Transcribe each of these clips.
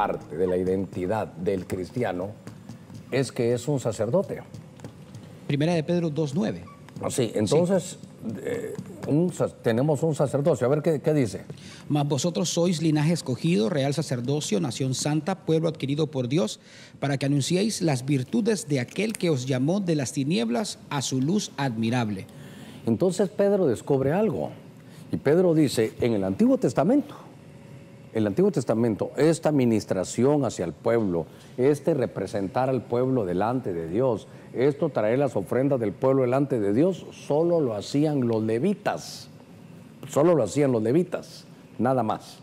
parte de la identidad del cristiano es que es un sacerdote. Primera de Pedro 2.9. Sí, entonces eh, un tenemos un sacerdocio. A ver qué, qué dice. Mas vosotros sois linaje escogido, real sacerdocio, nación santa, pueblo adquirido por Dios, para que anunciéis las virtudes de aquel que os llamó de las tinieblas a su luz admirable. Entonces Pedro descubre algo. Y Pedro dice, en el Antiguo Testamento, el Antiguo Testamento, esta administración hacia el pueblo, este representar al pueblo delante de Dios, esto traer las ofrendas del pueblo delante de Dios, solo lo hacían los levitas. Solo lo hacían los levitas, nada más.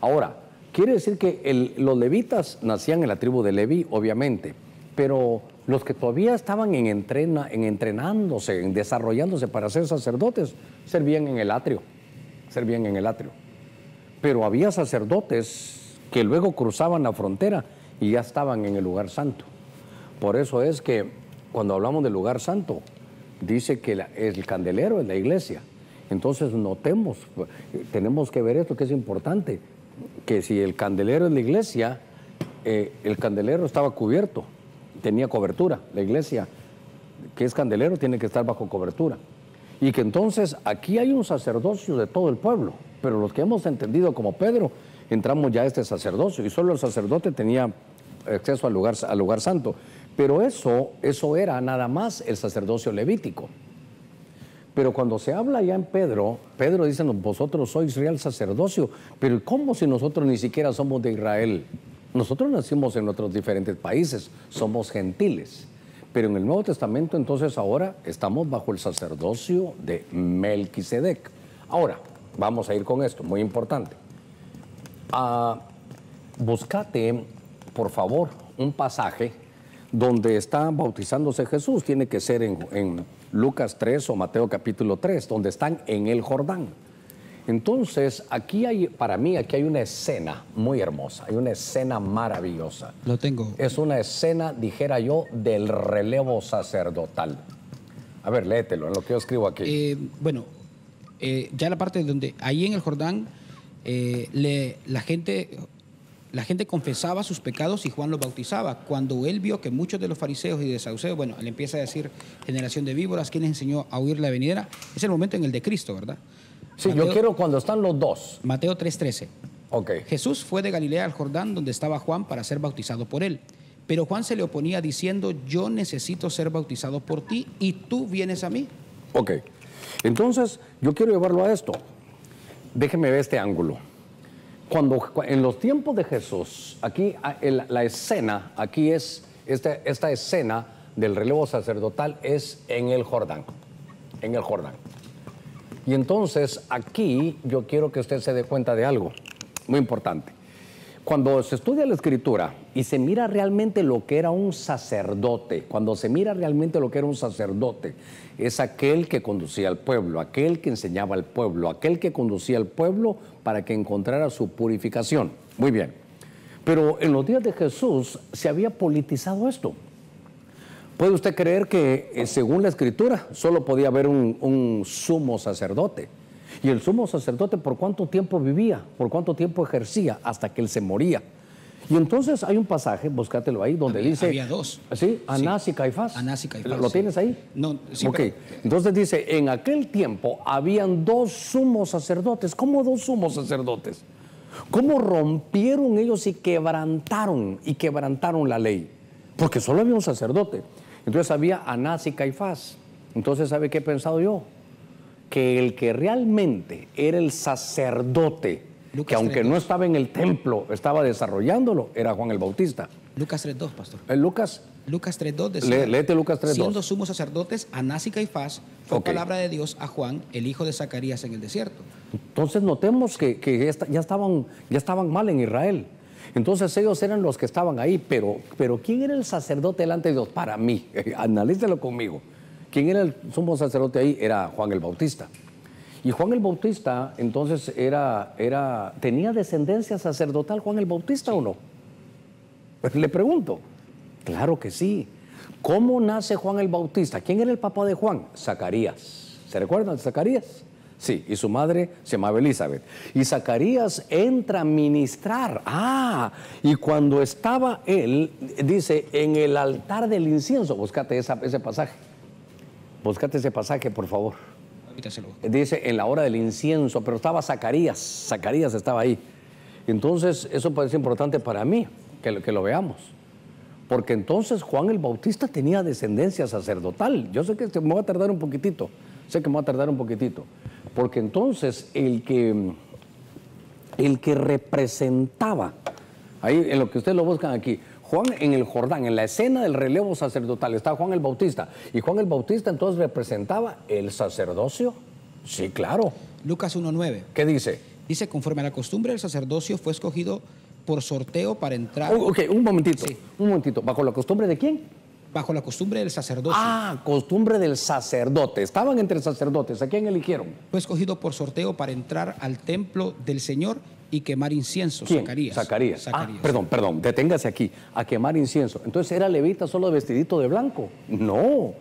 Ahora, quiere decir que los levitas nacían en la tribu de Leví, obviamente, pero los que todavía estaban en, en entrenándose, en desarrollándose para ser sacerdotes, servían en el atrio, servían en el atrio. Pero había sacerdotes que luego cruzaban la frontera y ya estaban en el lugar santo. Por eso es que cuando hablamos del lugar santo, dice que el candelero es la iglesia. Entonces notemos, tenemos que ver esto que es importante, que si el candelero es la iglesia, eh, el candelero estaba cubierto, tenía cobertura. La iglesia que es candelero tiene que estar bajo cobertura. Y que entonces aquí hay un sacerdocio de todo el pueblo, pero los que hemos entendido como Pedro, entramos ya a este sacerdocio y solo el sacerdote tenía acceso al lugar, al lugar santo. Pero eso, eso era nada más el sacerdocio levítico. Pero cuando se habla ya en Pedro, Pedro dice, vosotros sois real sacerdocio, pero ¿cómo si nosotros ni siquiera somos de Israel? Nosotros nacimos en otros diferentes países, somos gentiles. Pero en el Nuevo Testamento entonces ahora estamos bajo el sacerdocio de Melquisedec. Ahora, vamos a ir con esto, muy importante. Ah, buscate, por favor, un pasaje donde está bautizándose Jesús. Tiene que ser en, en Lucas 3 o Mateo capítulo 3, donde están en el Jordán. Entonces, aquí hay, para mí, aquí hay una escena muy hermosa, hay una escena maravillosa. Lo tengo. Es una escena, dijera yo, del relevo sacerdotal. A ver, léetelo en lo que yo escribo aquí. Eh, bueno, eh, ya la parte donde ahí en el Jordán eh, le- la gente la gente confesaba sus pecados y Juan los bautizaba. Cuando él vio que muchos de los fariseos y de saduceos, bueno, le empieza a decir generación de víboras, ¿quién les enseñó a huir la venidera? Es el momento en el de Cristo, ¿verdad? sí, yo quiero cuando están los dos. Mateo 3:13. Ok. Jesús fue de Galilea al Jordán donde estaba Juan para ser bautizado por él. Pero Juan se le oponía diciendo, yo necesito ser bautizado por ti y tú vienes a mí. Ok. Entonces, yo quiero llevarlo a esto. Déjeme ver este ángulo. Cuando cu- en los tiempos de Jesús, aquí a- el- la escena, aquí es esta, esta escena del relevo sacerdotal es en el Jordán, en el Jordán. Y entonces aquí yo quiero que usted se dé cuenta de algo muy importante. Cuando se estudia la escritura y se mira realmente lo que era un sacerdote, cuando se mira realmente lo que era un sacerdote, es aquel que conducía al pueblo, aquel que enseñaba al pueblo, aquel que conducía al pueblo para que encontrara su purificación. Muy bien. Pero en los días de Jesús se había politizado esto. ¿Puede usted creer que eh, según la escritura solo podía haber un, un sumo sacerdote? Y el sumo sacerdote por cuánto tiempo vivía, por cuánto tiempo ejercía hasta que él se moría. Y entonces hay un pasaje, búscatelo ahí, donde Había- dice... había dos. Sí, Anás y Caifás. Anás y Caifás, ¿Lo, lo sí. tienes ahí? No, sí, Ok, pero- entonces dice, en aquel tiempo habían dos sumos sacerdotes. ¿Cómo dos sumos sacerdotes? ¿Cómo rompieron ellos y quebrantaron y quebrantaron la ley? Porque solo había un sacerdote. Entonces había Anás y Caifás. Entonces, ¿sabe qué he pensado yo? Que el que realmente era el sacerdote, Lucas que aunque 3:2. no estaba en el templo, estaba desarrollándolo, era Juan el Bautista. Lucas 3.2, pastor. Eh, Lucas, Lucas 3.2 decía, Lé- léete Lucas 3:2. siendo sumos sacerdotes, Anás y Caifás, fue palabra de Dios a Juan, el hijo de Zacarías en el desierto. Entonces notemos que, que ya, esta- ya estaban, ya estaban mal en Israel. Entonces ellos eran los que estaban ahí, pero, pero ¿quién era el sacerdote delante de Dios? Para mí, analícelo conmigo. ¿Quién era el sumo sacerdote ahí? Era Juan el Bautista. Y Juan el Bautista, entonces, era, era, ¿tenía descendencia sacerdotal Juan el Bautista o no? Pues le pregunto. Claro que sí. ¿Cómo nace Juan el Bautista? ¿Quién era el papá de Juan? Zacarías. ¿Se recuerdan de Zacarías? Sí, y su madre se llamaba Elizabeth. Y Zacarías entra a ministrar. Ah, y cuando estaba él, dice, en el altar del incienso, búscate ese pasaje. Búscate ese pasaje, por favor. Dice, en la hora del incienso, pero estaba Zacarías, Zacarías estaba ahí. Entonces, eso puede ser importante para mí, que, que lo veamos. Porque entonces Juan el Bautista tenía descendencia sacerdotal. Yo sé que me va a tardar un poquitito, sé que me va a tardar un poquitito. Porque entonces el que, el que representaba, ahí en lo que ustedes lo buscan aquí, Juan en el Jordán, en la escena del relevo sacerdotal, está Juan el Bautista. Y Juan el Bautista entonces representaba el sacerdocio. Sí, claro. Lucas 1.9. ¿Qué dice? Dice, conforme a la costumbre, el sacerdocio fue escogido por sorteo para entrar. Oh, ok, un momentito. Un momentito. ¿Bajo la costumbre de quién? Bajo la costumbre del sacerdocio. Ah, costumbre del sacerdote. Estaban entre sacerdotes. ¿A quién eligieron? Fue escogido por sorteo para entrar al templo del Señor y quemar incienso. ¿Quién? Zacarías. Zacarías. Ah, perdón, perdón. Deténgase aquí. A quemar incienso. Entonces, ¿era levita solo vestidito de blanco? No.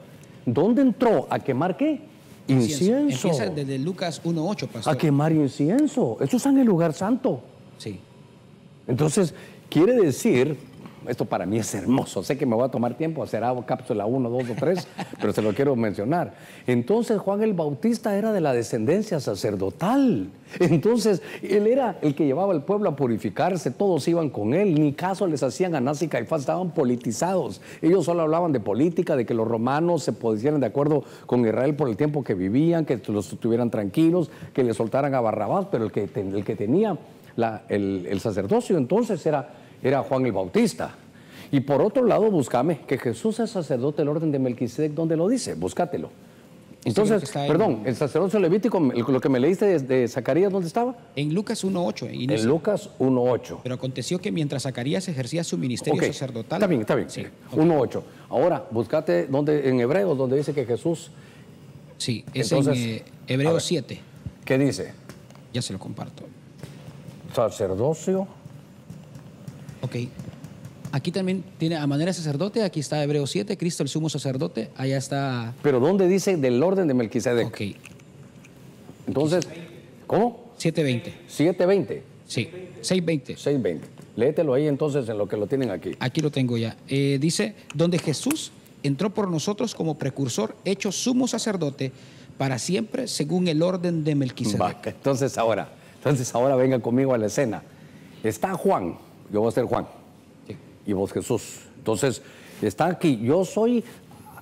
¿Dónde entró? ¿A quemar qué? Incienso. Empieza desde Lucas 1.8, pastor. A quemar incienso. Eso está en el lugar santo. Sí. Entonces, quiere decir, esto para mí es hermoso, sé que me va a tomar tiempo hacer cápsula 1, 2 o 3, pero se lo quiero mencionar. Entonces Juan el Bautista era de la descendencia sacerdotal. Entonces él era el que llevaba al pueblo a purificarse, todos iban con él, ni caso les hacían a Naz y Caifás, estaban politizados. Ellos solo hablaban de política, de que los romanos se pusieran de acuerdo con Israel por el tiempo que vivían, que los estuvieran tranquilos, que le soltaran a Barrabás, pero el que, el que tenía el, sacerdocio entonces era, era Juan el Bautista. Y por otro lado, búscame que Jesús es sacerdote del orden de Melquisedec, ¿dónde lo dice? Búscatelo. Entonces, perdón, el sacerdocio levítico, lo que me leíste de, Zacarías, ¿dónde estaba? En Lucas 1.8. En Lucas 1.8. Pero aconteció que mientras Zacarías ejercía su ministerio sacerdotal. Está bien, está bien. Sí, 1.8. Ahora, búscate donde, en Hebreos, donde dice que Jesús. Sí, es en eh, Hebreos 7. ¿Qué dice? Ya se lo comparto sacerdocio. Ok. Aquí también tiene a manera de sacerdote, aquí está Hebreo 7, Cristo el sumo sacerdote, allá está... Pero ¿dónde dice del orden de Melquisedec? Ok. Entonces, ¿cómo? 720. 720. Sí, 620. 620. Léetelo ahí entonces en lo que lo tienen aquí. Aquí lo tengo ya. Eh, dice, donde Jesús entró por nosotros como precursor, hecho sumo sacerdote para siempre según el orden de Melquisedec. entonces ahora, entonces ahora venga conmigo a la escena. Está Juan, yo voy a ser Juan, y vos Jesús. Entonces, está aquí, yo soy...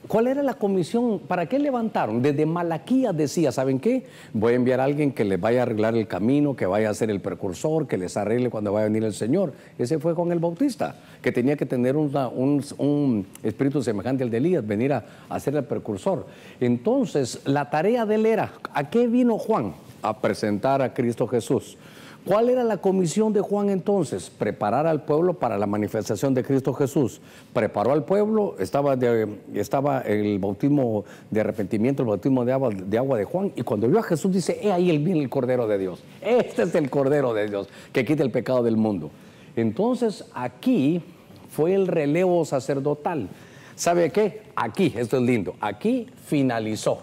¿Cuál era la comisión? ¿Para qué levantaron? Desde Malaquía decía, ¿saben qué? Voy a enviar a alguien que les vaya a arreglar el camino, que vaya a ser el precursor, que les arregle cuando vaya a venir el Señor. Ese fue Juan el Bautista, que tenía que tener un, espíritu semejante al de Elías, venir a, a ser el precursor. Entonces, la tarea de él era, ¿a qué vino Juan? A presentar a Cristo Jesús. ¿Cuál era la comisión de Juan entonces? Preparar al pueblo para la manifestación de Cristo Jesús. Preparó al pueblo, estaba, el bautismo de arrepentimiento, el bautismo de agua, de Juan, y cuando vio a Jesús dice, he ahí viene el Cordero de Dios. Este es el Cordero de Dios que quita el pecado del mundo. Entonces aquí fue el relevo sacerdotal. ¿Sabe qué? Aquí, esto es lindo, aquí finalizó.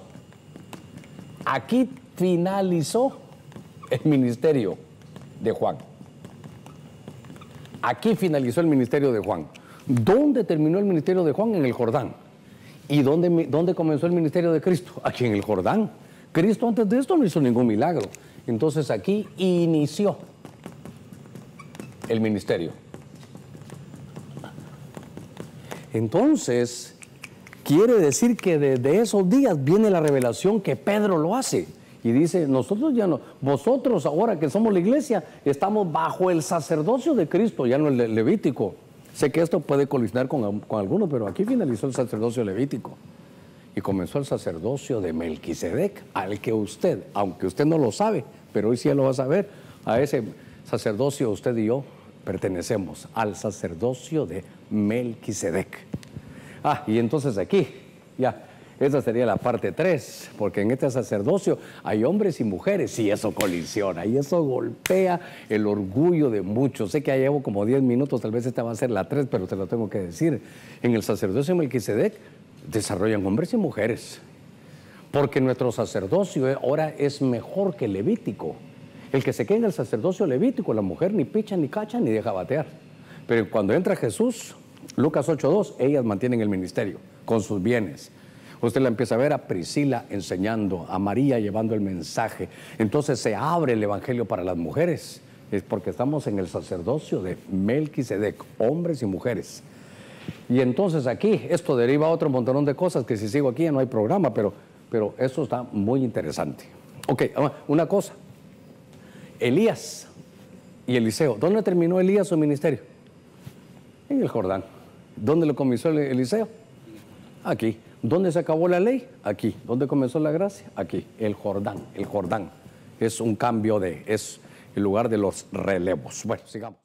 Aquí finalizó el ministerio de Juan. Aquí finalizó el ministerio de Juan. ¿Dónde terminó el ministerio de Juan? En el Jordán. ¿Y dónde, dónde comenzó el ministerio de Cristo? Aquí en el Jordán. Cristo antes de esto no hizo ningún milagro. Entonces aquí inició el ministerio. Entonces, quiere decir que desde esos días viene la revelación que Pedro lo hace. Y dice, nosotros ya no, vosotros ahora que somos la iglesia, estamos bajo el sacerdocio de Cristo, ya no el levítico. Sé que esto puede colisionar con, con pero aquí finalizó el sacerdocio levítico. Y comenzó el sacerdocio de Melquisedec, al que usted, aunque usted no lo sabe, pero hoy sí lo va a saber, a ese sacerdocio usted y yo pertenecemos, al sacerdocio de Melquisedec. Ah, y entonces aquí, ya, esa sería la parte 3, porque en este sacerdocio hay hombres y mujeres y eso colisiona y eso golpea el orgullo de muchos. Sé que ya llevo como 10 minutos, tal vez esta va a ser la 3, pero te lo tengo que decir. En el sacerdocio Melquisedec desarrollan hombres y mujeres. Porque nuestro sacerdocio ahora es mejor que levítico. El que se queda en el sacerdocio levítico, la mujer ni picha, ni cacha, ni deja batear. Pero cuando entra Jesús, Lucas 8.2, ellas mantienen el ministerio con sus bienes. Usted la empieza a ver a Priscila enseñando, a María llevando el mensaje. Entonces se abre el evangelio para las mujeres. Es porque estamos en el sacerdocio de Melquisedec, hombres y mujeres. Y entonces aquí, esto deriva a otro montón de cosas que si sigo aquí ya no hay programa, pero, pero esto está muy interesante. Ok, ah, una cosa. Elías y Eliseo. ¿Dónde terminó Elías su ministerio? En el Jordán. ¿Dónde lo comenzó Eliseo? Aquí. ¿Dónde se acabó la ley? Aquí. ¿Dónde comenzó la gracia? Aquí. El Jordán. El Jordán. Es un cambio de, es el lugar de los relevos. Bueno, sigamos.